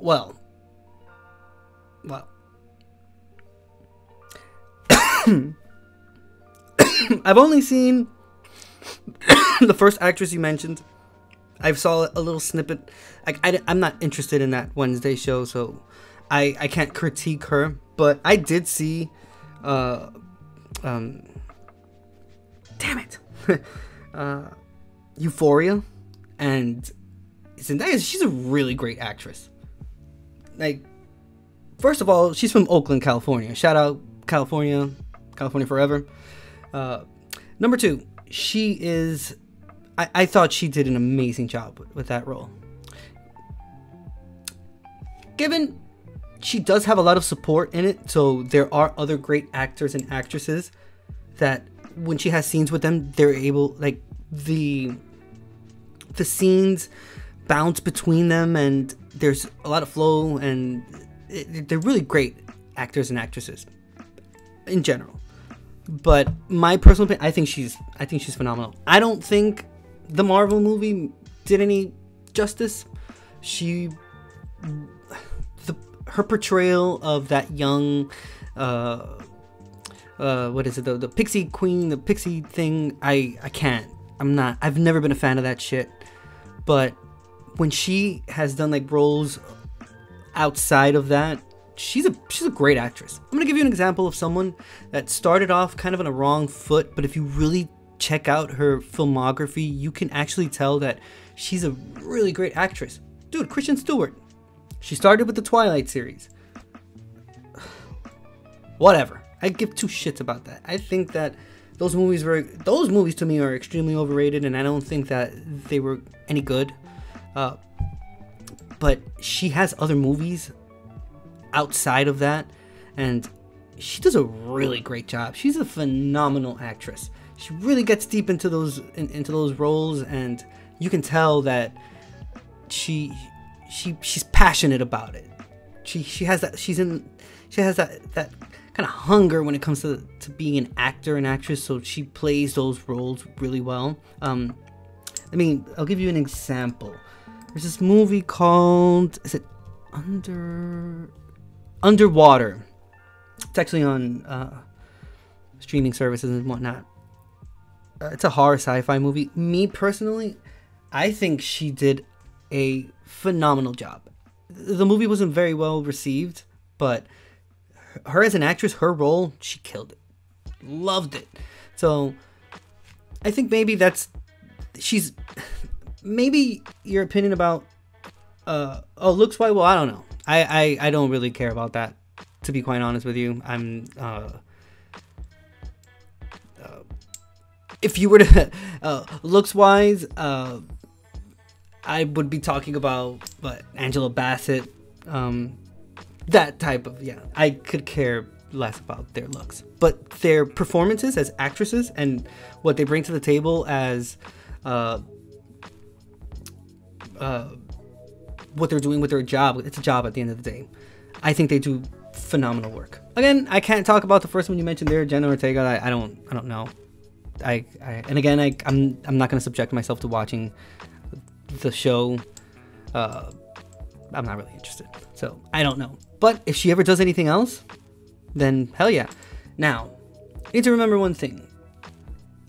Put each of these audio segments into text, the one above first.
well, well. I've only seen the first actress you mentioned. I saw a little snippet. I, I, am not interested in that Wednesday show, so I, I can't critique her. But I did see. Uh, um, damn it. uh, Euphoria. And Zendaya, she's a really great actress. Like, first of all, she's from Oakland, California. Shout out California, California forever. Uh, number two, she is. I, I thought she did an amazing job with, with that role. Given she does have a lot of support in it, so there are other great actors and actresses that when she has scenes with them, they're able like the the scenes bounce between them and there's a lot of flow and it, they're really great actors and actresses in general. But my personal opinion, I think she's I think she's phenomenal. I don't think the Marvel movie did any justice. She the her portrayal of that young uh uh what is it the, the pixie queen the pixie thing i i can't i'm not i've never been a fan of that shit but when she has done like roles outside of that she's a she's a great actress. I'm gonna give you an example of someone that started off kind of on a wrong foot, but if you really check out her filmography, you can actually tell that she's a really great actress. Dude, Kristen Stewart. She started with the Twilight series. Whatever. I give two shits about that. I think that those movies were those movies to me are extremely overrated, and I don't think that they were any good. Uh, but she has other movies outside of that, and she does a really great job. She's a phenomenal actress. She really gets deep into those in, into those roles, and you can tell that she she she's passionate about it. She she has that she's in she has that that kind of hunger when it comes to to being an actor and actress. So she plays those roles really well. Um, I mean, I'll give you an example. There's this movie called is it Under Underwater. It's actually on uh, streaming services and whatnot. Uh, it's a horror sci-fi movie. Me personally, I think she did a phenomenal job. The movie wasn't very well received, but her as an actress, her role, she killed it. Loved it. So I think maybe that's she's maybe your opinion about uh oh looks wise well I don't know. I, I I don't really care about that to be quite honest with you. I'm uh, uh if you were to uh, looks wise uh I would be talking about but Angela Bassett um that type of yeah I could care less about their looks but their performances as actresses and what they bring to the table as uh uh what they're doing with their job. It's a job at the end of the day. I think they do phenomenal work. Again, I can't talk about the first one you mentioned there, Jenna Ortega. I, I don't, I don't know. I, I and again, I, I'm, I'm not gonna subject myself to watching the show. Uh, I'm not really interested, so I don't know. But if she ever does anything else, then hell yeah. Now, you need to remember one thing.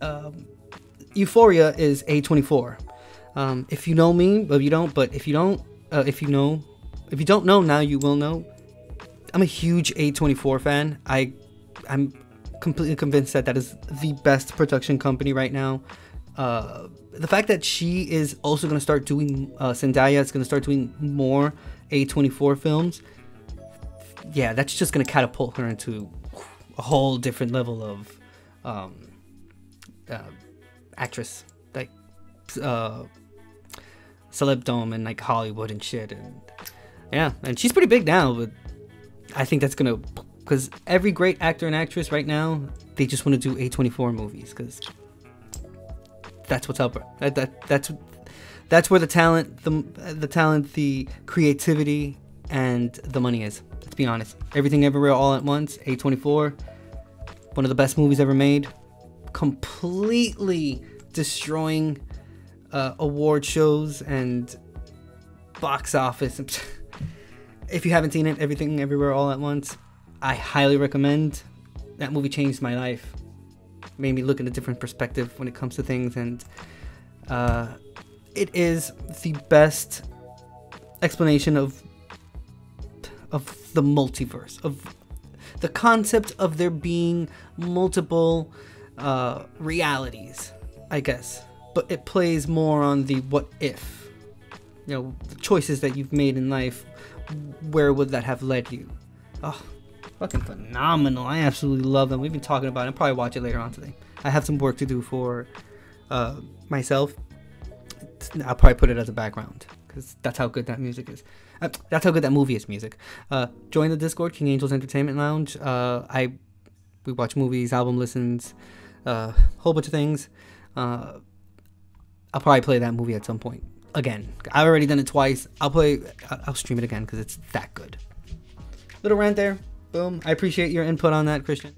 Um, Euphoria is A24. Um, if you know me, well, you don't, but if you don't, uh, if you know, if you don't know now, you will know. I'm a huge A24 fan. I, I'm completely convinced that that is the best production company right now. Uh, the fact that she is also going to start doing uh, Zendaya is going to start doing more A24 films. Yeah, that's just going to catapult her into a whole different level of um, uh, actress. Like, uh, celebdom and like Hollywood and shit. And yeah, and she's pretty big now, but I think that's gonna because every great actor and actress right now they just want to do A24 movies because that's what's up. That, that that's that's where the talent, the the talent, the creativity, and the money is. Let's be honest. Everything Everywhere All at Once, A24, one of the best movies ever made, completely destroying uh, award shows and box office. if you haven't seen it, Everything Everywhere All at Once, I highly recommend. That movie changed my life, made me look at a different perspective when it comes to things, and uh, it is the best explanation of of the multiverse of the concept of there being multiple uh, realities, I guess. But it plays more on the what if. You know, the choices that you've made in life, where would that have led you? Oh, fucking phenomenal. I absolutely love them. We've been talking about it. I'll probably watch it later on today. I have some work to do for uh, myself. I'll probably put it as a background because that's how good that music is. Uh, that's how good that movie is. Music. Uh, join the Discord, King Angels Entertainment Lounge. Uh, I we watch movies, album listens, a uh, whole bunch of things. I'll probably play that movie at some point again. I've already done it twice. I'll play. I'll stream it again because it's that good. Little rant there. Boom. I appreciate your input on that, Christian.